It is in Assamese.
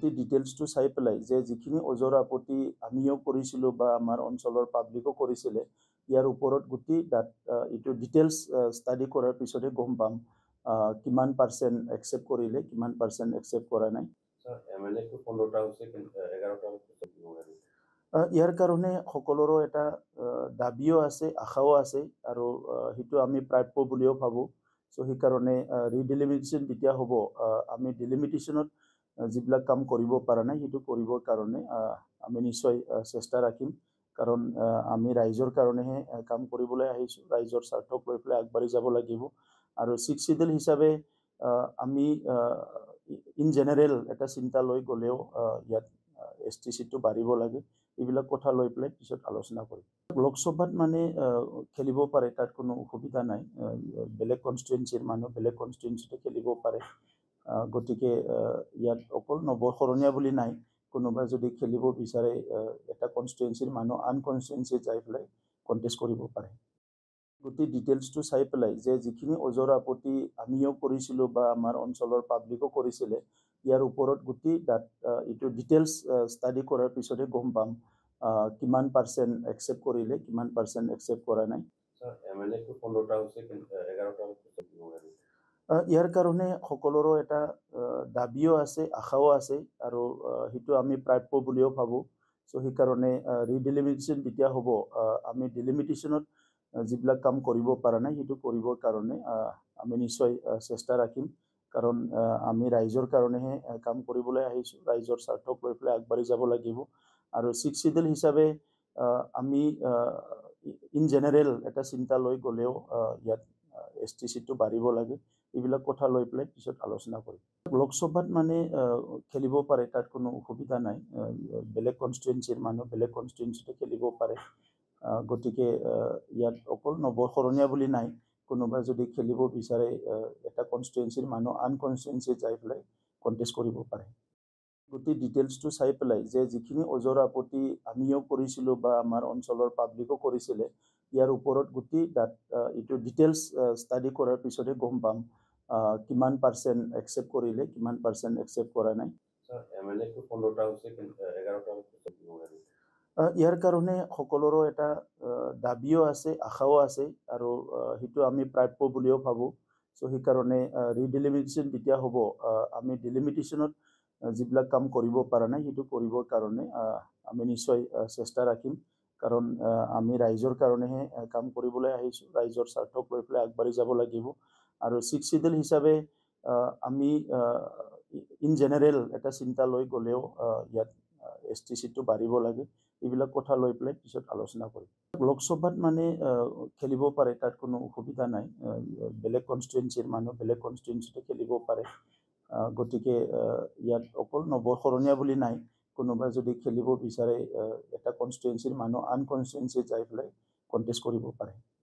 গোটেই ডিটেইলছটো চাই পেলাই যে যিখিনি ওজৰ আপত্তি আমিও কৰিছিলোঁ বা আমাৰ অঞ্চলৰ পাব্লিকো কৰিছিলে ইয়াৰ ওপৰত গোটেই ডাট এইটো ডিটেইলছ ষ্টাডি কৰাৰ পিছতহে গম পাম কিমান পাৰ্চেণ্ট একচেপ্ট কৰিলে কিমান পাৰ্চেণ্ট একচেপ্ট কৰা নাই। ইয়াৰ কাৰণে সকলোৰো এটা দাবীও আছে আশাও আছে আৰু সেইটো আমি প্ৰাপ্য বুলিও ভাবোঁ। চ' সেইকাৰণে ৰিডিলিমিটেশ্যন যেতিয়া হ'ব আমি ডিলিমিটেশ্যনত যিবিলাক কাম কৰিব পৰা নাই সেইটো কৰিবৰ কাৰণে আমি নিশ্চয় চেষ্টা ৰাখিম। কাৰণ আমি ৰাইজৰ কাৰণেহে কাম কৰিবলৈ আহিছোঁ। ৰাইজৰ স্বাৰ্থক লৈ পেলাই আগবাঢ়ি যাব লাগিব। আৰু ছিক্স চিডিল হিচাপে আমি ইন জেনেৰেল এটা চিন্তা লৈ গ'লেও ইয়াত এছ টি চিটো বাঢ়িব লাগে। এইবিলাক কথা লৈ পেলাই পিছত আলোচনা কৰিম। লোকসভাত মানে খেলিব পাৰে তাত কোনো অসুবিধা নাই। বেলেগ কনষ্টিটুৱেঞ্চিৰ মানুহ বেলেগ কনষ্টিটুৱেঞ্চিতে খেলিব পাৰে। গতিকে ইয়াত অকল নৱশৰণীয়া বুলি নাই কোনোবাই যদি খেলিব বিচাৰে এটা কনষ্টিটুৱেঞ্চিৰ মানুহ আন কনষ্টিটুৱেঞ্চিত যাই পেলাই কণ্টেষ্ট কৰিব পাৰে। গোটেই ডিটেইলছটো চাই পেলাই যে যিখিনি ওজৰ আপত্তি আমিও কৰিছিলোঁ বা আমাৰ অঞ্চলৰ পাব্লিকো কৰিছিলে ইয়াৰ ওপৰত গোটেই ডাট এইটো ডিটেইলছ ষ্টাডি কৰাৰ পিছতহে গম পাম কিমান পাৰ্চেণ্ট একচেপ্ট কৰিলে কিমান পাৰ্চেণ্ট একচেপ্ট কৰা নাই। ইয়াৰ কাৰণে সকলোৰো এটা দাবীও আছে আশাও আছে আৰু সেইটো আমি প্ৰাপ্য বুলিও ভাবোঁ। চ' সেইকাৰণে ৰিডিলিমিটেশ্যন যেতিয়া হ'ব আমি ডিলিমিটেশ্যনত যিবিলাক কাম কৰিব পৰা নাই সেইটো কৰিবৰ কাৰণে আমি নিশ্চয় চেষ্টা ৰাখিম। কাৰণ আমি ৰাইজৰ কাৰণেহে কাম কৰিবলৈ আহিছোঁ। ৰাইজৰ স্বাৰ্থক লৈ পেলাই আগবাঢ়ি যাব লাগিব। আৰু ছিক্স চিডিল হিচাপে আমি ইন জেনেৰেল এটা চিন্তা লৈ গ'লেও ইয়াত এছ টি চিটো বাঢ়িব লাগে এইবিলাক কথা লৈ পেলাই পিছত আলোচনা কৰিম। লোকসভাত মানে খেলিব পাৰে তাত কোনো অসুবিধা নাই। বেলেগ কনষ্টিটুৱেঞ্চিৰ মানুহ বেলেগ কনষ্টিটুৱেঞ্চিতে খেলিব পাৰে। গতিকে ইয়াত অকল নৱশৰণীয়া বুলি নাই কোনোবাই যদি খেলিব বিচাৰে এটা কনষ্টিটুৱেঞ্চিৰ মানুহ আন কনষ্টিটুৱেঞ্চিত যাই পেলাই কণ্টেষ্ট কৰিব পাৰে। গোটেই ডিটেইলছটো চাই পেলাই যে যিখিনি ওজৰ আপত্তি আমিও কৰিছিলোঁ বা আমাৰ অঞ্চলৰ পাব্লিকো কৰিছিলে ইয়াৰ ওপৰত গোটেই ডাট এইটো ডিটেইলছ ষ্টাডি কৰাৰ পিছতহে গম পাম কিমান পাৰ্চেণ্ট একচেপ্ট কৰিলে কিমান পাৰ্চেণ্ট একচেপ্ট কৰা নাই। ইয়াৰ কাৰণে সকলোৰো এটা দাবীও আছে আশাও আছে আৰু সেইটো আমি প্ৰাপ্য বুলিও ভাবোঁ। চ' সেইকাৰণে ৰিডিলিমিটেশ্যন যেতিয়া হ'ব। আমি ডিলিমিটেশ্যনত যিবিলাক কাম কৰিব পৰা নাই সেইটো কৰিবৰ কাৰণে আমি নিশ্চয় চেষ্টা ৰাখিম। কাৰণ আমি ৰাইজৰ কাৰণেহে কাম কৰিবলৈ আহিছোঁ। ৰাইজৰ স্বাৰ্থক লৈ পেলাই আগবাঢ়ি যাব লাগিব। আৰু ছিক্স চিডিল হিচাপে আমি ইন জেনেৰেল এটা চিন্তা লৈ গ'লেও ইয়াত এছ টি চিটো বাঢ়িব লাগে। এইবিলাক কথা লৈ পেলাই পিছত আলোচনা কৰিম। লোকসভাত মানে খেলিব পাৰে তাত কোনো অসুবিধা নাই। বেলেগ কনষ্টিটুৱেঞ্চিৰ মানুহ বেলেগ কনষ্টিটুৱেঞ্চিতে খেলিব পাৰে। গতিকে ইয়াত অকল নৱশৰণীয়া বুলি নাই কোনোবাই যদি খেলিব বিচাৰে এটা কনষ্টিটুৱেঞ্চিৰ মানুহ আন কনষ্টিটুৱেঞ্চিত যাই পেলাই কণ্টেষ্ট কৰিব পাৰে।